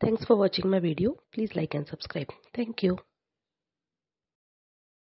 Thanks for watching my video. Please like and subscribe. Thank you.